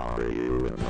Are you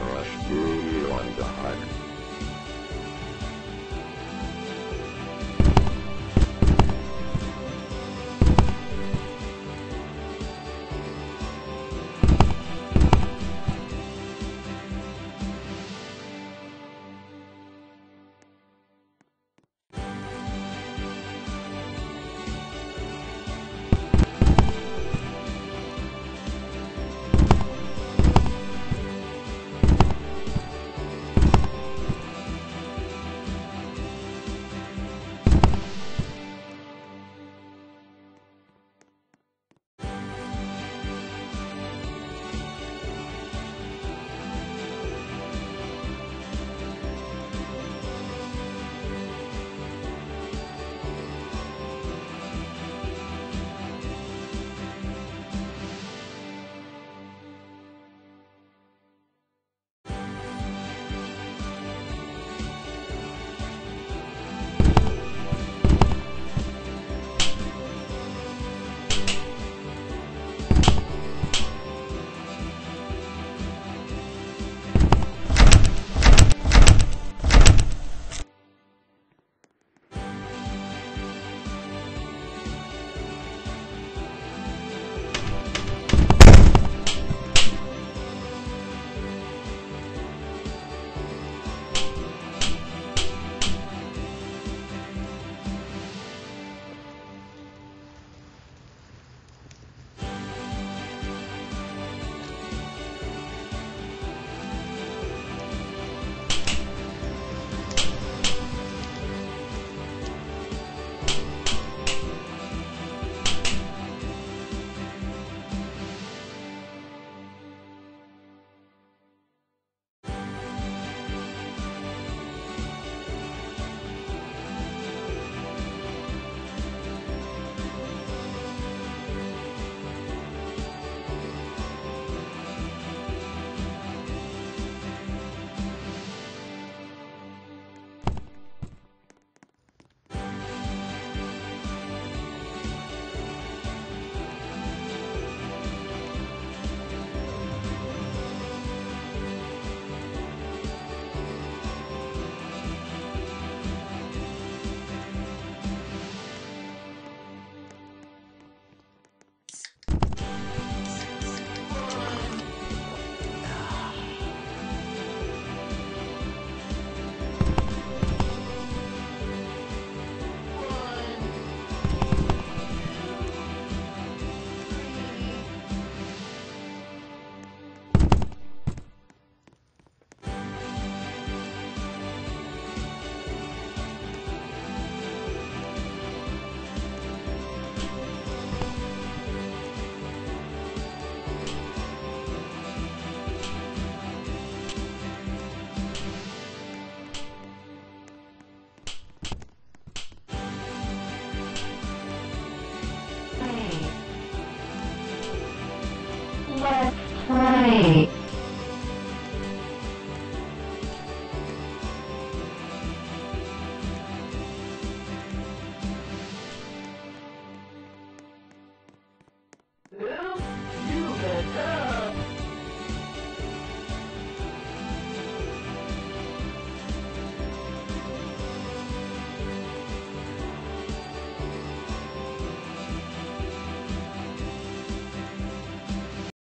Play.